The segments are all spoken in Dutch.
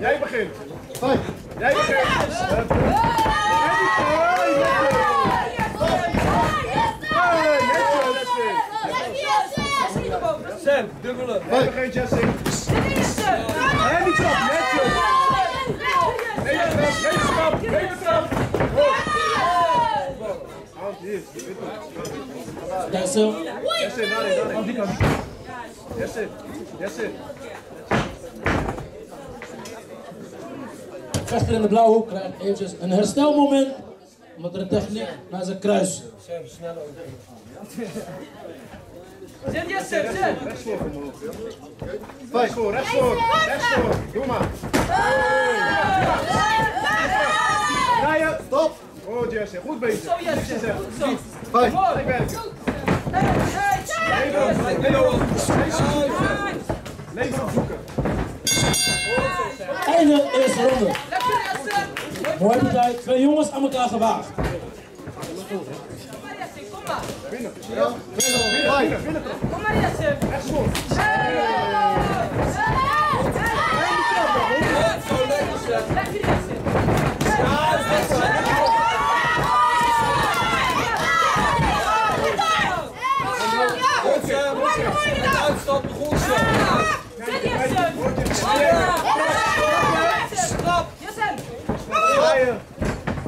Jij begint. Jij begint. Sam, dubbele. Jij begint, Jesse. En die trap. Jesse. Jesse, daarin, daarin. Jesse, Jesse. Vechter in de blauwhoek krijgt eventjes een herstelmoment. Omdat er een techniek naar zijn kruis. Sam, snel over. Zet Jesse, zet. Rechts voor omhoog, joh. Rechts voor, rechts voor, rechts voor. Doe maar. Draaien. Stop. Oh, Jesse, goed bezig. Zo Jesse, goed zo. Vijf. Leven, leven, leven opzoeken. Einde eerste ronde. Mooi. Twee jongens aan elkaar gewaagd. Kom. Binnen. Binnen, binnen. Kom maar Jesse. Rechts voor. Zo lekker, Sam. Lekker Jesse. Ja, dat is. Goed, uitstand begon, Sam. Zet. Stap. Jesse. Draaien.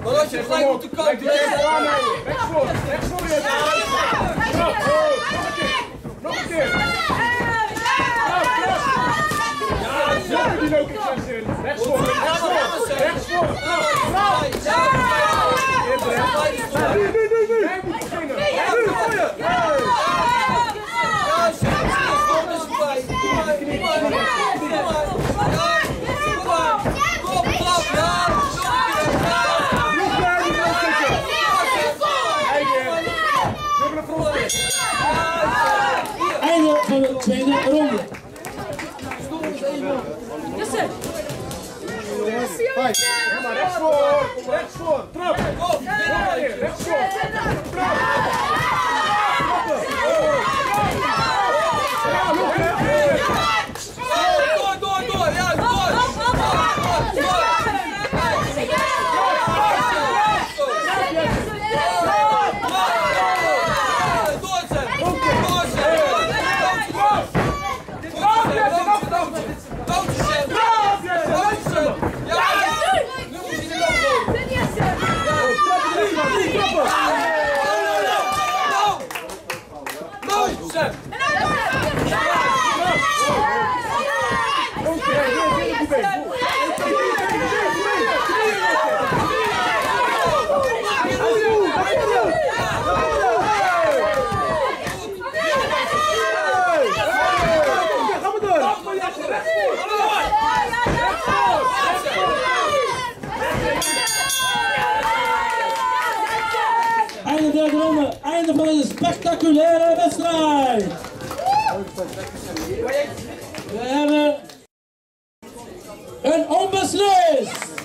Maar als je gelijk op de kant Rechts doet. voor, rechts voor, rechts voor. Trap. Nog een keer die loopt Jesse in. Rechts voor, rechts voor, rechts voor. Nu, nu, nu, nu. Jij moet beginnen. Nu, gooien. Nog daar, die wil zitten. Hij weer. Dubbele frontkick. Einde van de tweede ronde. Jesse. Vijf. Ja, maar rechts voor, rechts voor, Não, spectaculaire wedstrijd. We hebben een onbeslist.